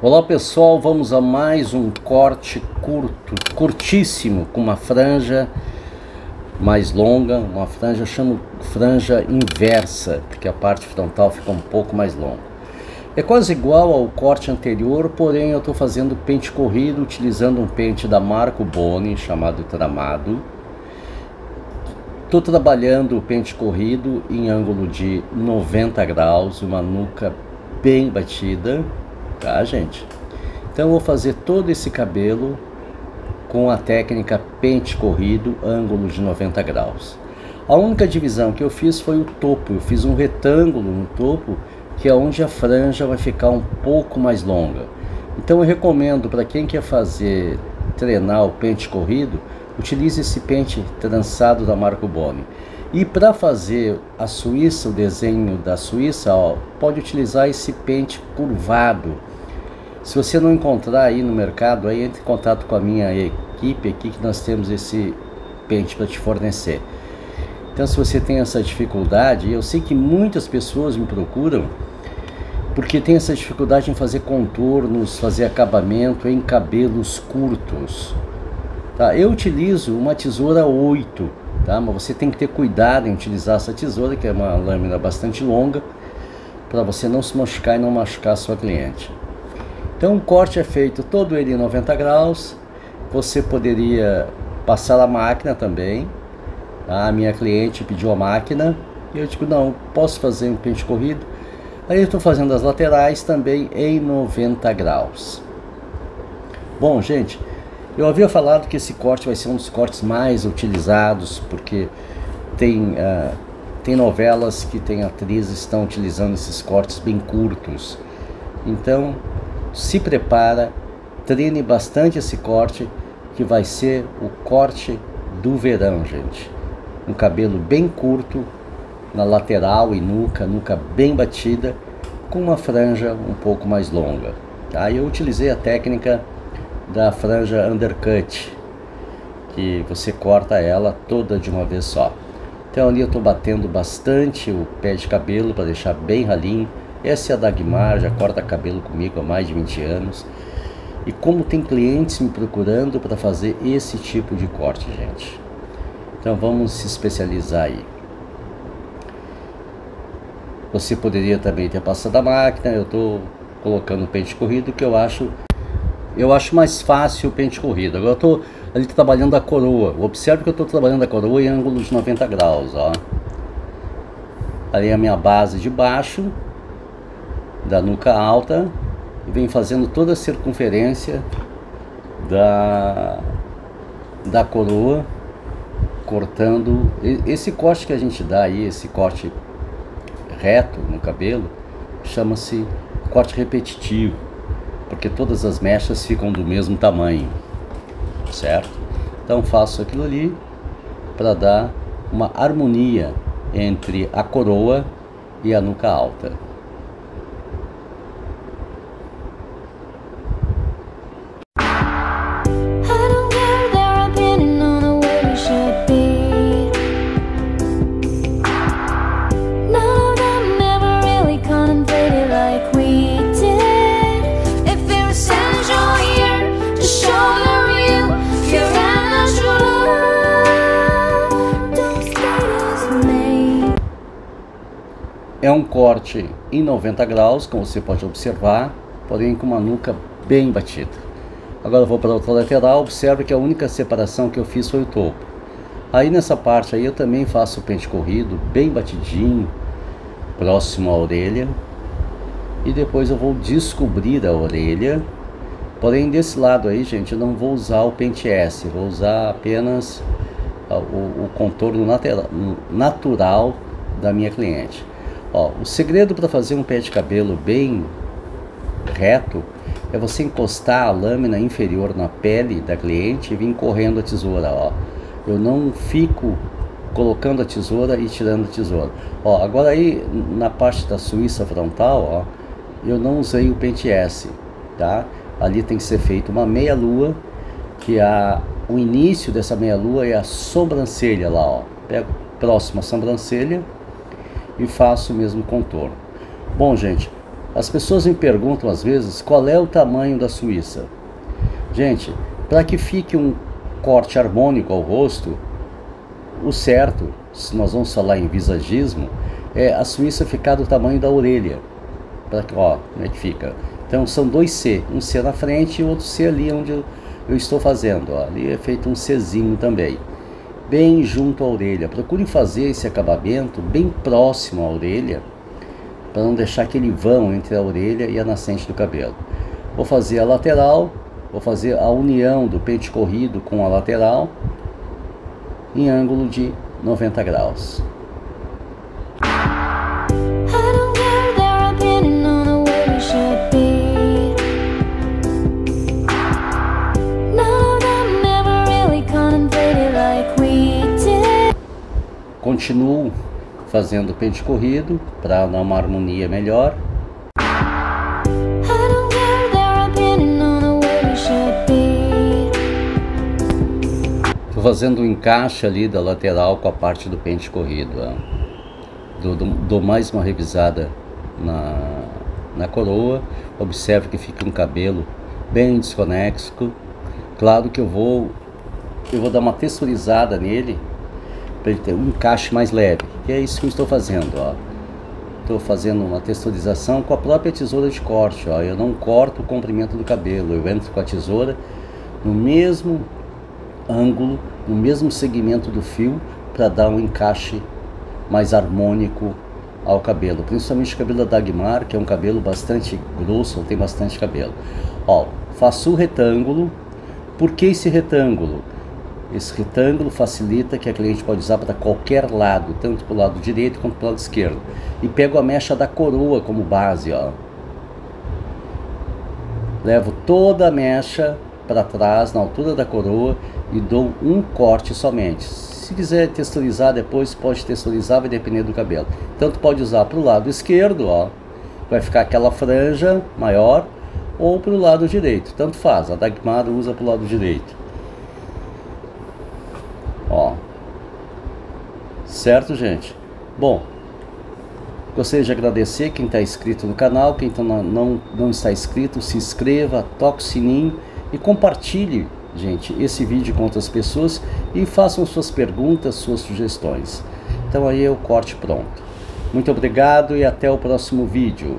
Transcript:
Olá pessoal, vamos a mais um corte curto, curtíssimo, com uma franja mais longa, uma franja, chamo franja inversa, porque a parte frontal fica um pouco mais longa. É quase igual ao corte anterior, porém eu estou fazendo pente corrido utilizando um pente da Marco Boni, chamado Tramado. Estou trabalhando o pente corrido em ângulo de 90 graus, uma nuca bem batida, tá gente? Então eu vou fazer todo esse cabelo com a técnica pente corrido, ângulo de 90 graus. A única divisão que eu fiz foi o topo, eu fiz um retângulo no topo, que é onde a franja vai ficar um pouco mais longa. Então eu recomendo para quem quer fazer, treinar o pente corrido, utilize esse pente trançado da Marco Boni. E para fazer a Suíça, o desenho da Suíça, ó, pode utilizar esse pente curvado. Se você não encontrar aí no mercado, aí entre em contato com a minha equipe aqui que nós temos esse pente para te fornecer. Então se você tem essa dificuldade, eu sei que muitas pessoas me procuram porque tem essa dificuldade em fazer contornos, fazer acabamento em cabelos curtos. Tá? Eu utilizo uma tesoura 8 tá? Mas você tem que ter cuidado em utilizar essa tesoura, que é uma lâmina bastante longa, para você não se machucar e não machucar a sua cliente. Então o corte é feito todo ele em 90 graus. Você poderia passar a máquina também. Tá? A minha cliente pediu a máquina e eu digo, não, posso fazer um pente corrido. Aí eu estou fazendo as laterais também em 90 graus. Bom, gente, eu havia falado que esse corte vai ser um dos cortes mais utilizados, porque tem, uh, tem novelas que tem atrizes que estão utilizando esses cortes bem curtos. Então, se prepara, treine bastante esse corte, que vai ser o corte do verão, gente. Um cabelo bem curto, na lateral e nuca, nuca bem batida, com uma franja um pouco mais longa. Tá? Eu utilizei a técnica da franja undercut, que você corta ela toda de uma vez só. Então ali eu estou batendo bastante o pé de cabelo para deixar bem ralinho. Essa é a Dagmar, já corta cabelo comigo há mais de 20 anos. E como tem clientes me procurando para fazer esse tipo de corte, gente. Então vamos se especializar aí. Você poderia também ter passado a máquina, eu estou colocando o pente corrido que eu acho eu acho mais fácil o pente corrido. Agora eu estou ali trabalhando a coroa. Observe que eu estou trabalhando a coroa em ângulo de 90 graus, ó. Ali é a minha base de baixo, da nuca alta, e vem fazendo toda a circunferência da, da coroa, cortando. Esse corte que a gente dá aí, esse corte reto no cabelo, chama-se corte repetitivo porque todas as mechas ficam do mesmo tamanho, certo? Então faço aquilo ali para dar uma harmonia entre a coroa e a nuca alta. É um corte em 90 graus, como você pode observar, porém com uma nuca bem batida. Agora vou para a outra lateral, observe que a única separação que eu fiz foi o topo. Aí nessa parte aí eu também faço o pente corrido, bem batidinho, próximo à orelha. E depois eu vou descobrir a orelha. Porém desse lado aí, gente, eu não vou usar o pente S, vou usar apenas o, o contorno natural da minha cliente. Ó, o segredo para fazer um pé de cabelo bem reto é você encostar a lâmina inferior na pele da cliente e vir correndo a tesoura, ó. Eu não fico colocando a tesoura e tirando a tesoura. Ó, agora aí na parte da Suíça frontal, ó, eu não usei o pente S, tá? Ali tem que ser feito uma meia lua, que a o início dessa meia lua é a sobrancelha lá, ó. Pego próxima sobrancelha e faço o mesmo contorno. Bom, gente, As pessoas me perguntam às vezes qual é o tamanho da Suíça. Gente, para que fique um corte harmônico ao rosto, o certo, se nós vamos falar em visagismo, é a Suíça ficar do tamanho da orelha. Para que, ó, como é que fica? Então são dois C, um C na frente e outro C ali onde eu, estou fazendo. Ó. Ali é feito um Czinho também, bem junto à orelha. Procure fazer esse acabamento bem próximo à orelha, para não deixar aquele vão entre a orelha e a nascente do cabelo. Vou fazer a lateral, vou fazer a união do pente corrido com a lateral em ângulo de 90 graus. Continuo fazendo pente corrido para dar uma harmonia melhor. Estou fazendo o um encaixe ali da lateral com a parte do pente corrido. Dou, dou mais uma revisada na, na coroa. Observe que fica um cabelo bem desconexo. Claro que eu vou eu vou dar uma texturizada nele para ele ter um encaixe mais leve. E é isso que eu estou fazendo, ó. Estou fazendo uma texturização com a própria tesoura de corte, ó. Eu não corto o comprimento do cabelo, eu entro com a tesoura no mesmo ângulo, no mesmo segmento do fio para dar um encaixe mais harmônico ao cabelo, principalmente o cabelo da Dagmar, que é um cabelo bastante grosso, tem bastante cabelo. Ó, faço o retângulo. Por que esse retângulo? Esse retângulo facilita que a cliente pode usar para qualquer lado, tanto para o lado direito quanto para o lado esquerdo. E pego a mecha da coroa como base, ó. Levo toda a mecha para trás, na altura da coroa, e dou um corte somente. Se quiser texturizar depois, pode texturizar, vai depender do cabelo. Tanto pode usar para o lado esquerdo, ó, vai ficar aquela franja maior, ou para o lado direito, tanto faz. A Dagmar usa para o lado direito. Ó. Certo, gente? Bom, gostaria de agradecer quem está inscrito no canal, quem tá não, não, não está inscrito, se inscreva, toque o sininho e compartilhe, gente, esse vídeo com outras pessoas e façam suas perguntas, suas sugestões. Então aí é o corte pronto. Muito obrigado e até o próximo vídeo.